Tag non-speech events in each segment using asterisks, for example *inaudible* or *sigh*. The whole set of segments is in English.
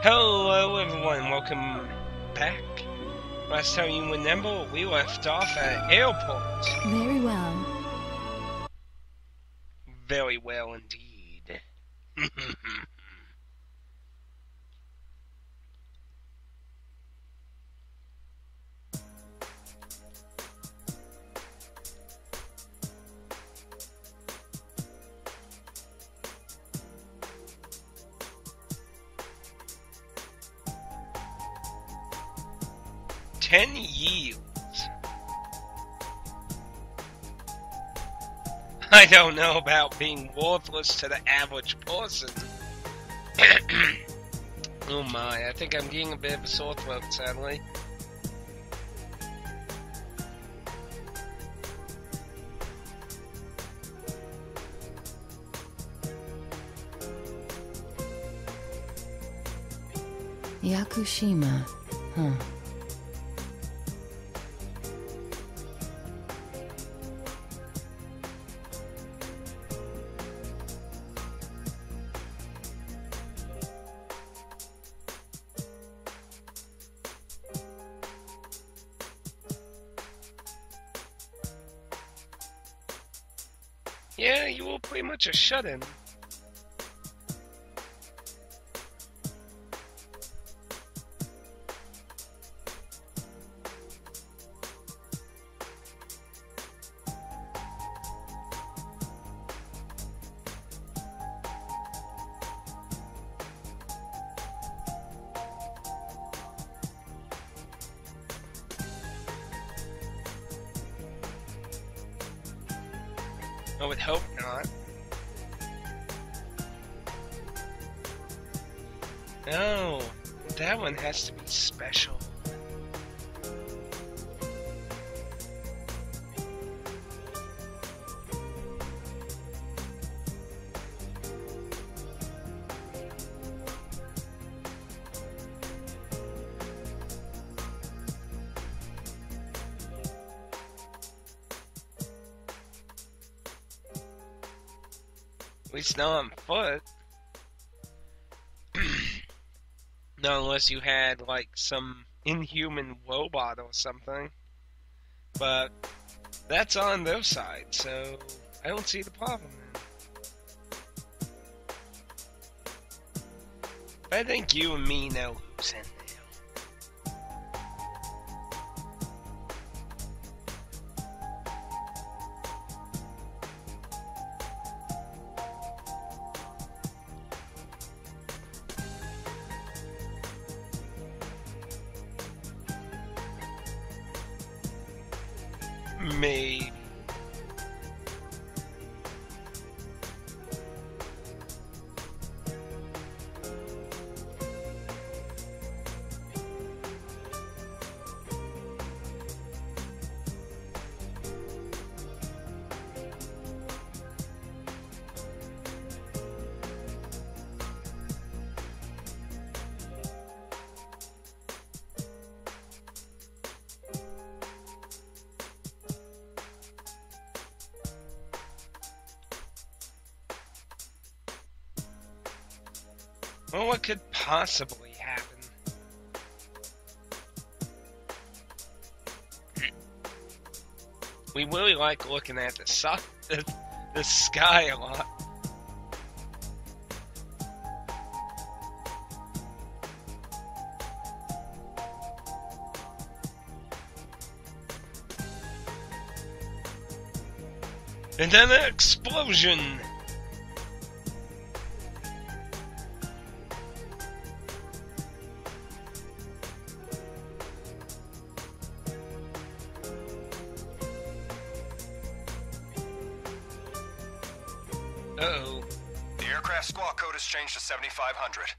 Hello everyone, welcome back. Last time you remember, we left off at airport. Very well. Very well indeed. *laughs* Ten years. *laughs* I don't know about being worthless to the average person. *coughs* oh my, I think I'm getting a bit of a sore throat, sadly. Yakushima. Huh. Much a shut-in. I would hope not. No, that one has to be special. At least not on foot. Not unless you had, like, some inhuman robot or something. But that's on their side, so I don't see the problem. But I think you and me know who's in Maybe. Well, what could possibly happen? We really like looking at the sun, *laughs* the, the sky a lot. And then an explosion! 7500.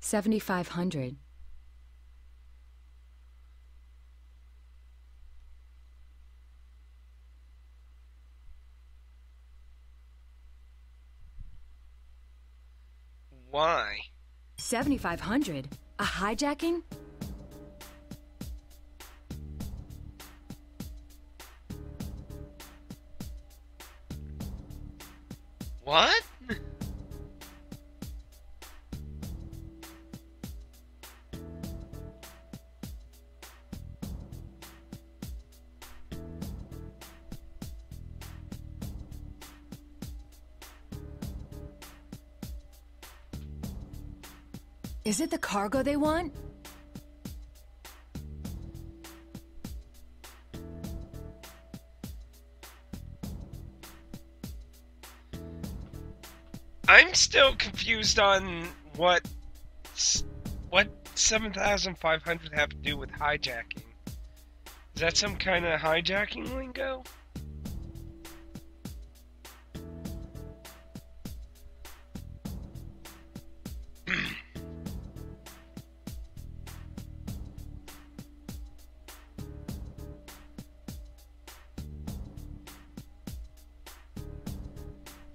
7500. Why? 7500? A hijacking? What? Is it the cargo they want? I'm still confused on what what 7,500 have to do with hijacking. Is that some kind of hijacking lingo?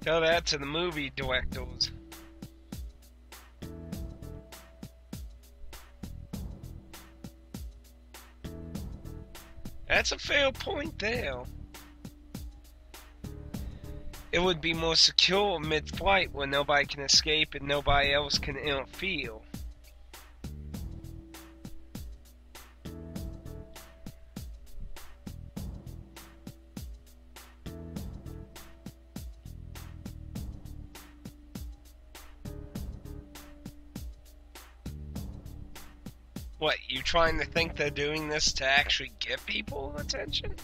Tell that to the movie directors. That's a fair point there. It would be more secure mid-flight where nobody can escape and nobody else can interfere. What, you trying to think they're doing this to actually get people attention?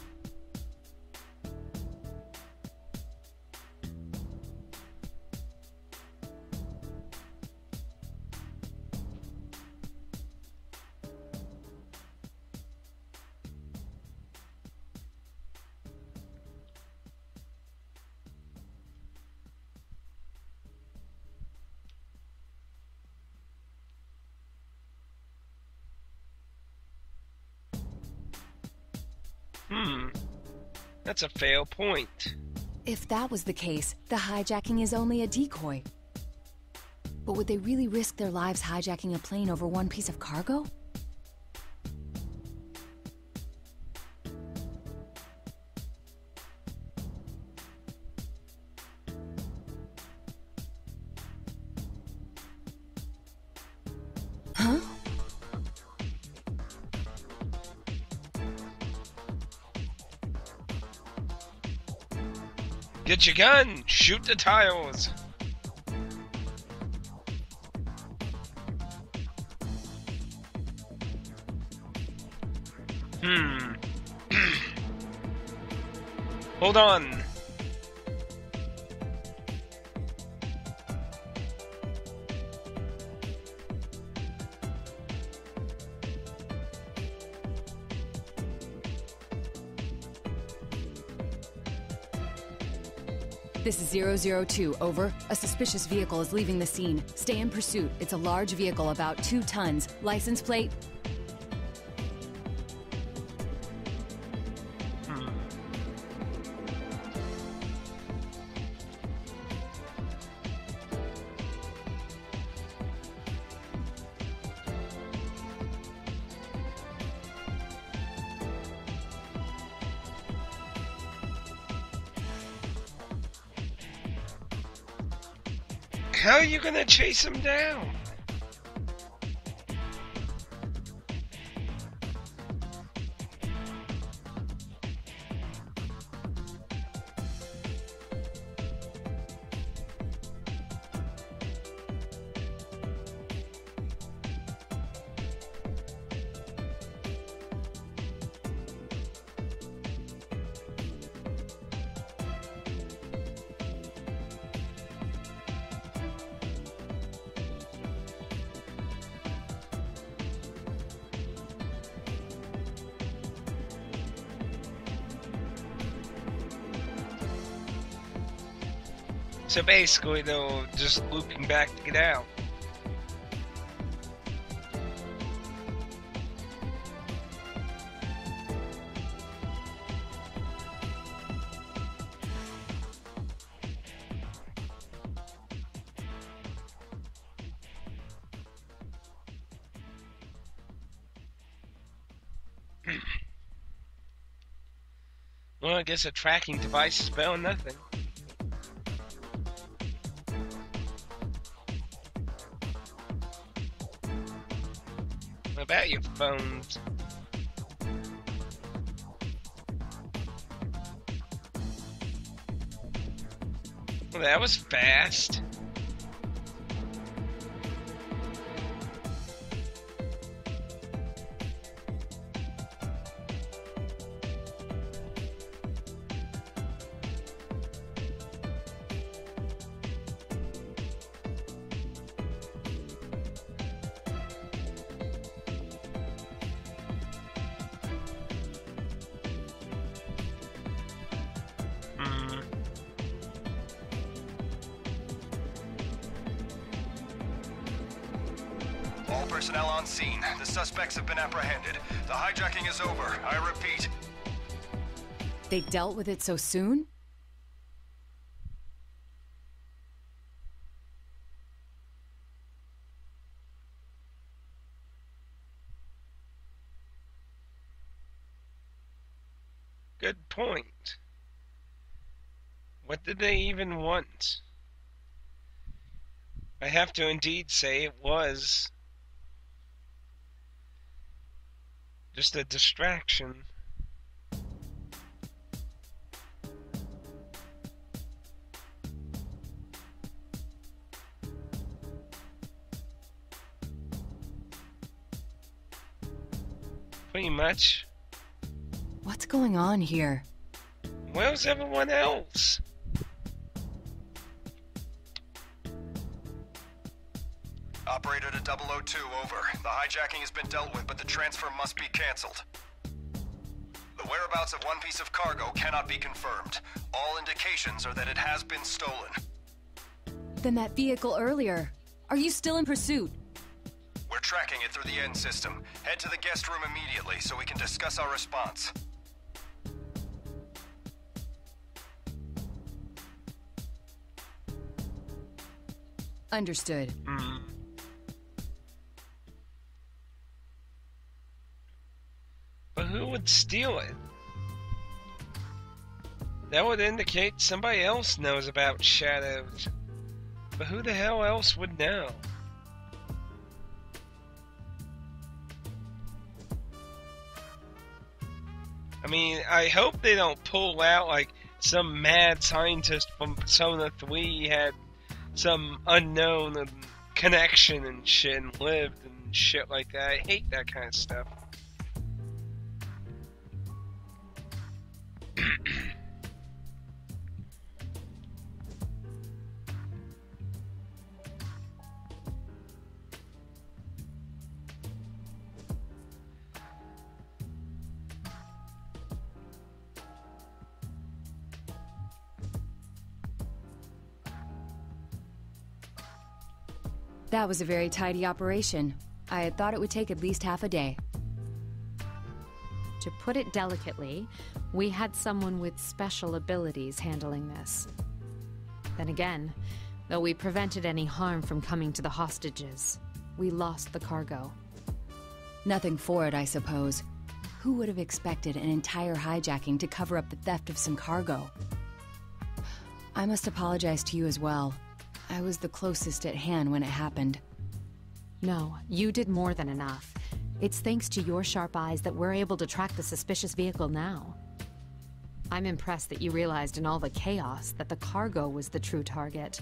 Hmm. That's a fail point. If that was the case, the hijacking is only a decoy. But would they really risk their lives hijacking a plane over one piece of cargo? Huh? Get your gun! Shoot the tiles! Hmm. *clears throat* Hold on. This is 002, over. A suspicious vehicle is leaving the scene. Stay in pursuit. It's a large vehicle, about two tons. License plate? How are you gonna chase him down? So basically, they're just looping back to get out. Well, I guess a tracking device is better nothing. About your phones? Well, that was fast. All personnel on scene. The suspects have been apprehended. The hijacking is over. I repeat. They dealt with it so soon? Good point. What did they even want? I have to indeed say it was just a distraction. Pretty much. What's going on here? Where's everyone else? Operator to 002, over. The hijacking has been dealt with, but the transfer must be cancelled. The whereabouts of one piece of cargo cannot be confirmed. All indications are that it has been stolen. Then that vehicle earlier. Are you still in pursuit? We're tracking it through the end system. Head to the guest room immediately so we can discuss our response. Understood. Hmm. Who would steal it? That would indicate somebody else knows about shadows. But who the hell else would know? I mean, I hope they don't pull out like some mad scientist from Persona 3 had some unknown connection and shit and lived and shit like that. I hate that kind of stuff. That was a very tidy operation. I had thought it would take at least half a day. To put it delicately, we had someone with special abilities handling this. Then again, though we prevented any harm from coming to the hostages, we lost the cargo. Nothing for it, I suppose. Who would have expected an entire hijacking to cover up the theft of some cargo? I must apologize to you as well. I was the closest at hand when it happened. No, you did more than enough. It's thanks to your sharp eyes that we're able to track the suspicious vehicle now. I'm impressed that you realized in all the chaos that the cargo was the true target.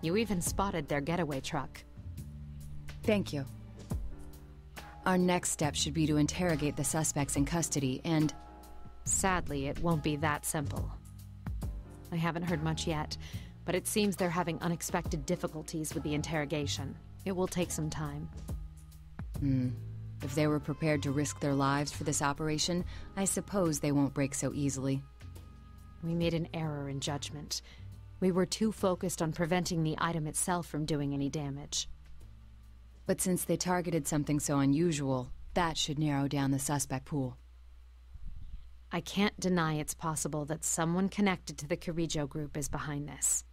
You even spotted their getaway truck. Thank you. Our next step should be to interrogate the suspects in custody and. Sadly, it won't be that simple. I haven't heard much yet, but it seems they're having unexpected difficulties with the interrogation. It will take some time. Hmm. If they were prepared to risk their lives for this operation, I suppose they won't break so easily. We made an error in judgment. We were too focused on preventing the item itself from doing any damage. But since they targeted something so unusual, that should narrow down the suspect pool. I can't deny it's possible that someone connected to the Kirijo group is behind this.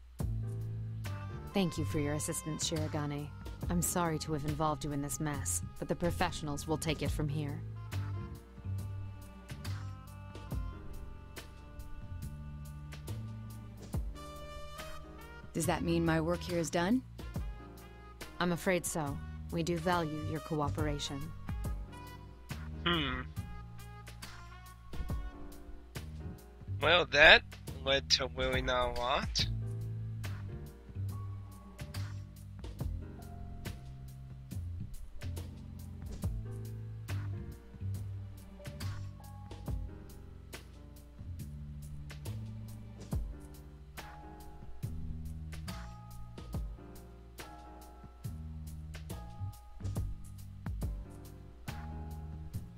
Thank you for your assistance, Shirogane. I'm sorry to have involved you in this mess, but the professionals will take it from here. Does that mean my work here is done? I'm afraid so. We do value your cooperation. Hmm. Well, that led to really not a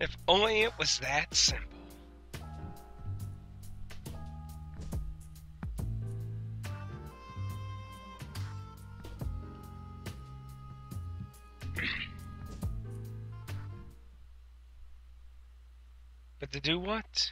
If only it was that simple. but to do what?